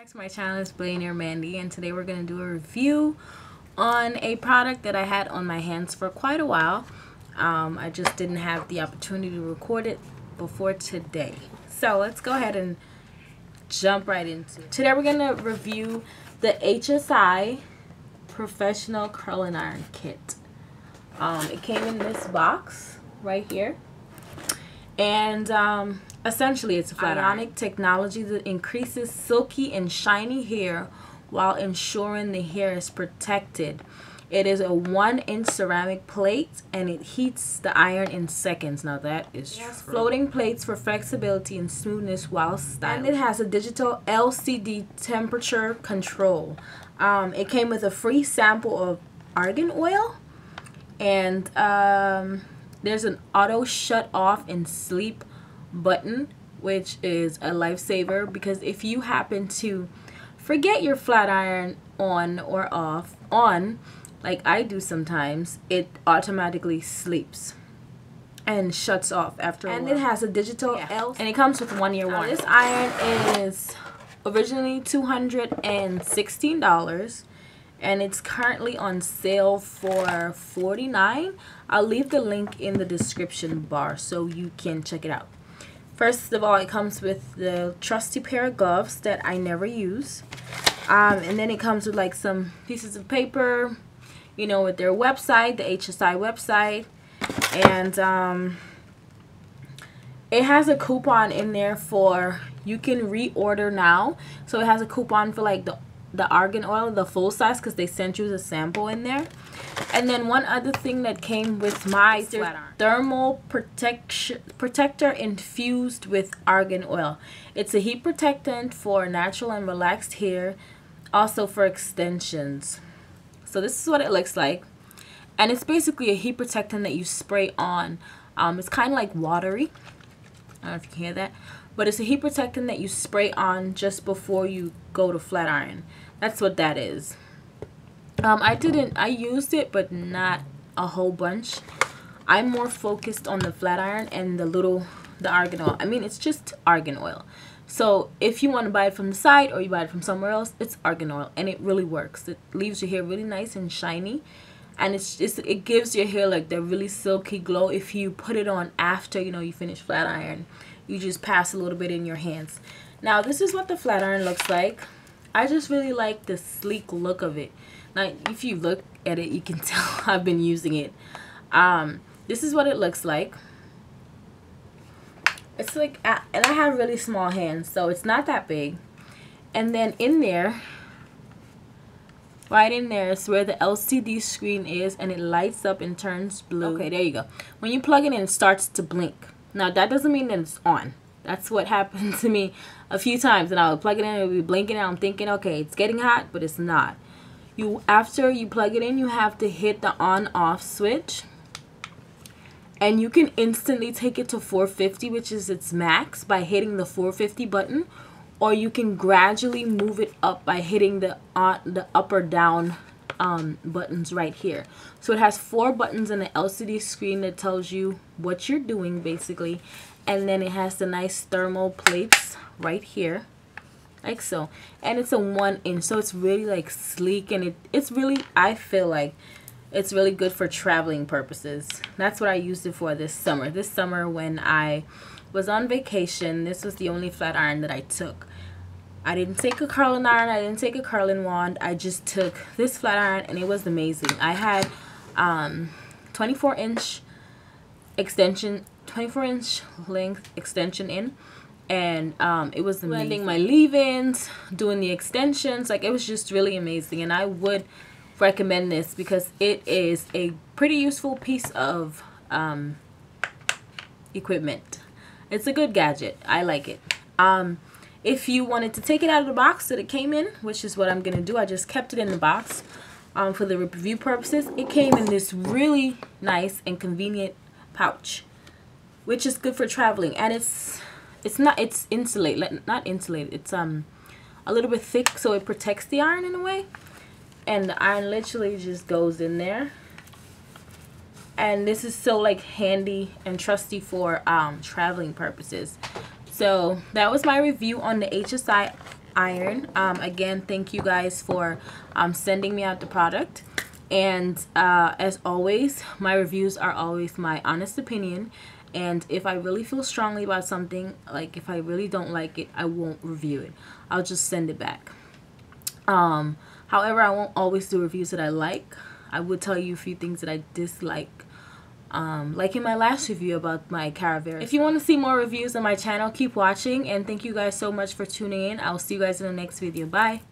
back to my channel it's billionaire mandy and today we're going to do a review on a product that i had on my hands for quite a while. Um, i just didn't have the opportunity to record it before today. So let's go ahead and jump right into it. Today we're going to review the hsi professional curling iron kit. Um, it came in this box right here. And um, essentially it's a flat ionic technology that increases silky and shiny hair while ensuring the hair is protected. It is a one inch ceramic plate and it heats the iron in seconds. Now that is yes, true. floating plates for flexibility and smoothness while styling and it has a digital lcd temperature control. Um, it came with a free sample of argan oil and um, there's an auto shut off and sleep button which is a lifesaver because if you happen to forget your flat iron on or off on like I do sometimes it automatically sleeps and shuts off after and it has a digital yeah. L and it comes with one year warranty. This iron is originally $216 and it's currently on sale for 49 I'll leave the link in the description bar so you can check it out First of all, it comes with the trusty pair of gloves that I never use. Um, and then it comes with like some pieces of paper, you know, with their website, the HSI website. And um, it has a coupon in there for, you can reorder now. So it has a coupon for like the, the argan oil, the full size, because they sent you the sample in there. And then one other thing that came with my thermal protection protector infused with argan oil. It's a heat protectant for natural and relaxed hair, also for extensions. So this is what it looks like. And it's basically a heat protectant that you spray on. Um, it's kind of like watery. I don't know if you can hear that. But it's a heat protectant that you spray on just before you go to flat iron. That's what that is. Um, I didn't, I used it, but not a whole bunch. I'm more focused on the flat iron and the little, the argan oil. I mean, it's just argan oil. So if you want to buy it from the site or you buy it from somewhere else, it's argan oil and it really works. It leaves your hair really nice and shiny and it's just it gives your hair like that really silky glow if you put it on after you know you finish flat iron you just pass a little bit in your hands now this is what the flat iron looks like I just really like the sleek look of it now, if you look at it, you can tell I've been using it. Um, this is what it looks like. It's like, and I have really small hands, so it's not that big. And then in there, right in there is where the LCD screen is, and it lights up and turns blue. Okay, there you go. When you plug it in, it starts to blink. Now, that doesn't mean that it's on. That's what happened to me a few times. And I would plug it in, and it would be blinking, and I'm thinking, okay, it's getting hot, but it's not you after you plug it in you have to hit the on off switch and you can instantly take it to 450 which is its max by hitting the 450 button or you can gradually move it up by hitting the uh, the up or down um, buttons right here. So it has four buttons and an LCD screen that tells you what you're doing basically. And then it has the nice thermal plates right here like so. And it's a one inch so it's really like sleek and it it's really I feel like it's really good for traveling purposes. That's what I used it for this summer. This summer when I was on vacation this was the only flat iron that I took I didn't take a curling iron I didn't take a curling wand I just took this flat iron and it was amazing I had um 24 inch extension 24 inch length extension in and um, it was amazing. blending my leave-ins, doing the extensions. Like it was just really amazing, and I would recommend this because it is a pretty useful piece of um, equipment. It's a good gadget. I like it. Um, if you wanted to take it out of the box that it came in, which is what I'm going to do, I just kept it in the box um, for the review purposes. It came in this really nice and convenient pouch, which is good for traveling. And it's it's not it's insulated not insulated it's um a little bit thick so it protects the iron in a way and the iron literally just goes in there and this is so like handy and trusty for um traveling purposes so that was my review on the HSI iron. Um, again, thank you guys for um, sending me out the product. And uh, as always, my reviews are always my honest opinion. And if I really feel strongly about something, like if I really don't like it, I won't review it. I'll just send it back. Um, however, I won't always do reviews that I like. I would tell you a few things that I dislike um, like in my last review about my Caravera. If you want to see more reviews on my channel, keep watching and thank you guys so much for tuning in. I'll see you guys in the next video. Bye!